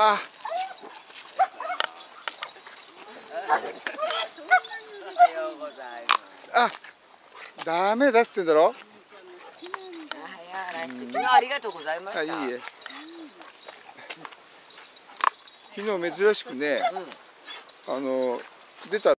ああダメだっつってんだろ？昨日ありがとうございました。あいいえ。昨日珍しくね、うん。あの出た